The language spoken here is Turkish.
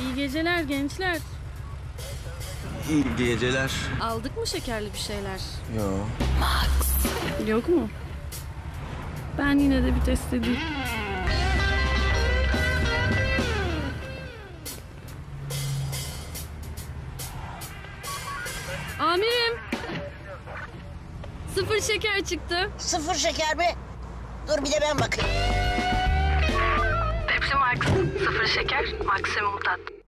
İyi geceler gençler. İyi geceler. Aldık mı şekerli bir şeyler? Yo. Yok mu? Ben yine de bir test edeyim. Amirim. Sıfır şeker çıktı. Sıfır şeker mi? Dur bir de ben bakayım. Şeker, maksimum tat.